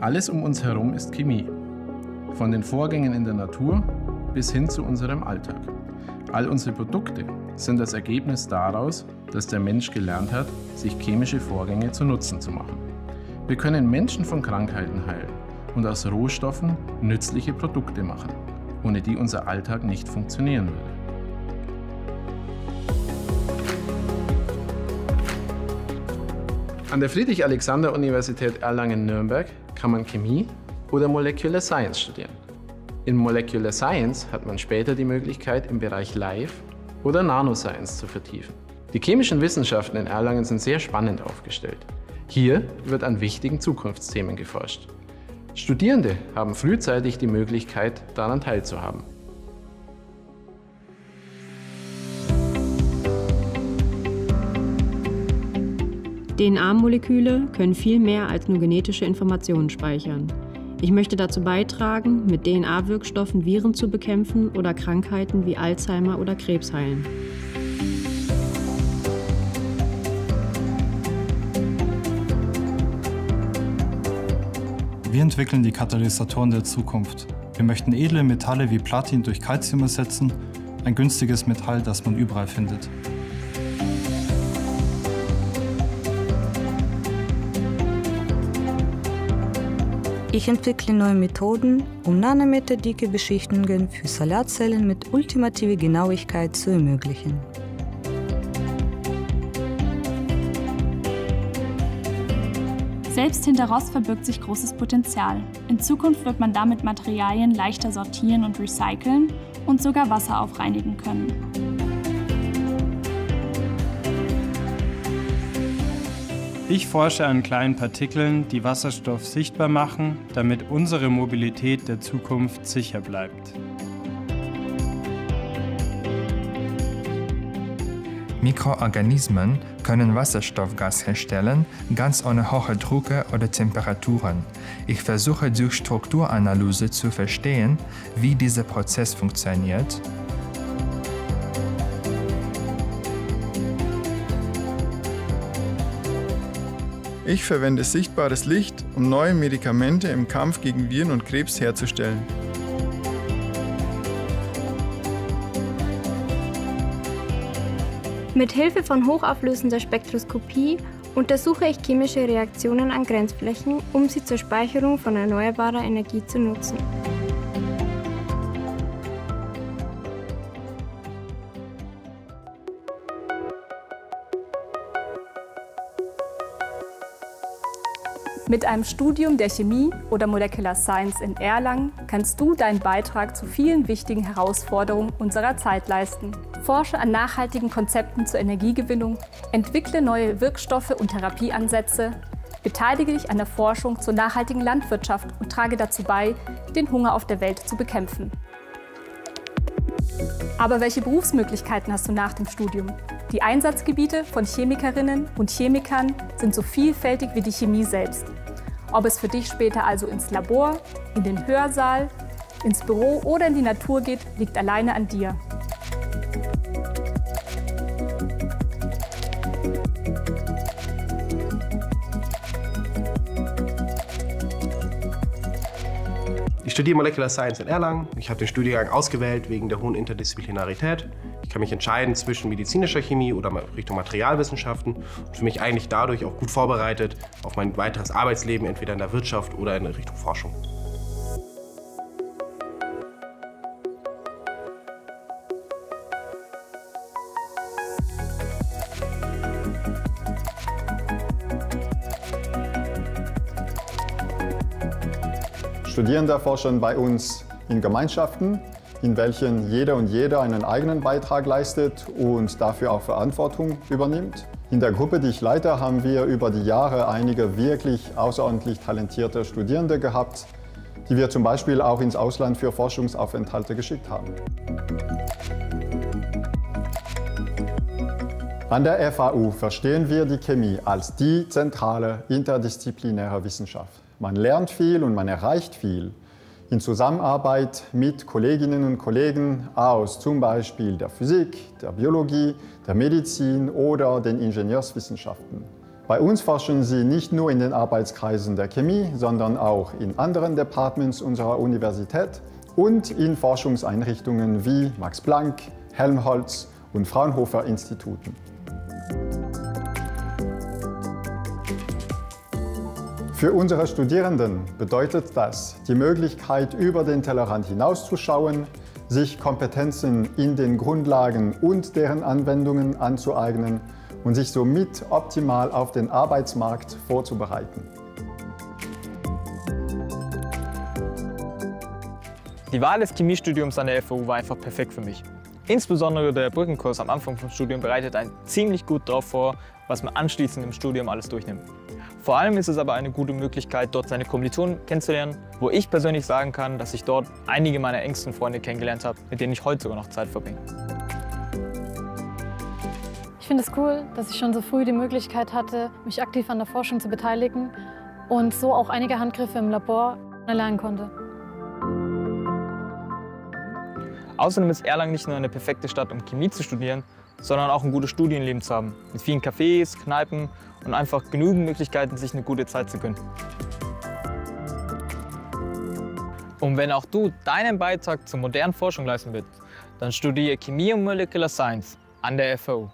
Alles um uns herum ist Chemie. Von den Vorgängen in der Natur bis hin zu unserem Alltag. All unsere Produkte sind das Ergebnis daraus, dass der Mensch gelernt hat, sich chemische Vorgänge zu Nutzen zu machen. Wir können Menschen von Krankheiten heilen und aus Rohstoffen nützliche Produkte machen, ohne die unser Alltag nicht funktionieren würde. An der Friedrich-Alexander-Universität Erlangen-Nürnberg kann man Chemie oder Molecular Science studieren. In Molecular Science hat man später die Möglichkeit, im Bereich Life oder Nanoscience zu vertiefen. Die chemischen Wissenschaften in Erlangen sind sehr spannend aufgestellt. Hier wird an wichtigen Zukunftsthemen geforscht. Studierende haben frühzeitig die Möglichkeit, daran teilzuhaben. DNA-Moleküle können viel mehr als nur genetische Informationen speichern. Ich möchte dazu beitragen, mit DNA-Wirkstoffen Viren zu bekämpfen oder Krankheiten wie Alzheimer oder Krebs heilen. Wir entwickeln die Katalysatoren der Zukunft. Wir möchten edle Metalle wie Platin durch Calcium ersetzen, ein günstiges Metall, das man überall findet. Ich entwickle neue Methoden, um nanometerdicke Beschichtungen für Salatzellen mit ultimativer Genauigkeit zu ermöglichen. Selbst hinter Rost verbirgt sich großes Potenzial. In Zukunft wird man damit Materialien leichter sortieren und recyceln und sogar Wasser aufreinigen können. Ich forsche an kleinen Partikeln, die Wasserstoff sichtbar machen, damit unsere Mobilität der Zukunft sicher bleibt. Mikroorganismen können Wasserstoffgas herstellen, ganz ohne hohe Drucke oder Temperaturen. Ich versuche durch Strukturanalyse zu verstehen, wie dieser Prozess funktioniert Ich verwende sichtbares Licht, um neue Medikamente im Kampf gegen Viren und Krebs herzustellen. Mit Hilfe von hochauflösender Spektroskopie untersuche ich chemische Reaktionen an Grenzflächen, um sie zur Speicherung von erneuerbarer Energie zu nutzen. Mit einem Studium der Chemie oder Molecular Science in Erlangen kannst du deinen Beitrag zu vielen wichtigen Herausforderungen unserer Zeit leisten. Forsche an nachhaltigen Konzepten zur Energiegewinnung, entwickle neue Wirkstoffe und Therapieansätze, beteilige dich an der Forschung zur nachhaltigen Landwirtschaft und trage dazu bei, den Hunger auf der Welt zu bekämpfen. Aber welche Berufsmöglichkeiten hast du nach dem Studium? Die Einsatzgebiete von Chemikerinnen und Chemikern sind so vielfältig wie die Chemie selbst. Ob es für dich später also ins Labor, in den Hörsaal, ins Büro oder in die Natur geht, liegt alleine an dir. Ich studiere Molecular Science in Erlangen. Ich habe den Studiengang ausgewählt wegen der hohen Interdisziplinarität. Ich kann mich entscheiden zwischen medizinischer Chemie oder Richtung Materialwissenschaften und für mich eigentlich dadurch auch gut vorbereitet auf mein weiteres Arbeitsleben, entweder in der Wirtschaft oder in Richtung Forschung. Studierende forschen bei uns in Gemeinschaften, in welchen jeder und jeder einen eigenen Beitrag leistet und dafür auch Verantwortung übernimmt. In der Gruppe, die ich leite, haben wir über die Jahre einige wirklich außerordentlich talentierte Studierende gehabt, die wir zum Beispiel auch ins Ausland für Forschungsaufenthalte geschickt haben. An der FAU verstehen wir die Chemie als die zentrale interdisziplinäre Wissenschaft. Man lernt viel und man erreicht viel in Zusammenarbeit mit Kolleginnen und Kollegen aus zum Beispiel der Physik, der Biologie, der Medizin oder den Ingenieurswissenschaften. Bei uns forschen sie nicht nur in den Arbeitskreisen der Chemie, sondern auch in anderen Departments unserer Universität und in Forschungseinrichtungen wie Max Planck, Helmholtz und Fraunhofer Instituten. Für unsere Studierenden bedeutet das die Möglichkeit, über den Tellerrand hinauszuschauen, sich Kompetenzen in den Grundlagen und deren Anwendungen anzueignen und sich somit optimal auf den Arbeitsmarkt vorzubereiten. Die Wahl des Chemiestudiums an der FAU war einfach perfekt für mich. Insbesondere der Brückenkurs am Anfang vom Studium bereitet einen ziemlich gut darauf vor, was man anschließend im Studium alles durchnimmt. Vor allem ist es aber eine gute Möglichkeit, dort seine Kommilitonen kennenzulernen, wo ich persönlich sagen kann, dass ich dort einige meiner engsten Freunde kennengelernt habe, mit denen ich heute sogar noch Zeit verbringe. Ich finde es cool, dass ich schon so früh die Möglichkeit hatte, mich aktiv an der Forschung zu beteiligen und so auch einige Handgriffe im Labor erlernen konnte. Außerdem ist Erlangen nicht nur eine perfekte Stadt, um Chemie zu studieren, sondern auch ein gutes Studienleben zu haben. Mit vielen Cafés, Kneipen und einfach genügend Möglichkeiten, sich eine gute Zeit zu gönnen. Und wenn auch du deinen Beitrag zur modernen Forschung leisten willst, dann studiere Chemie und Molecular Science an der FAU.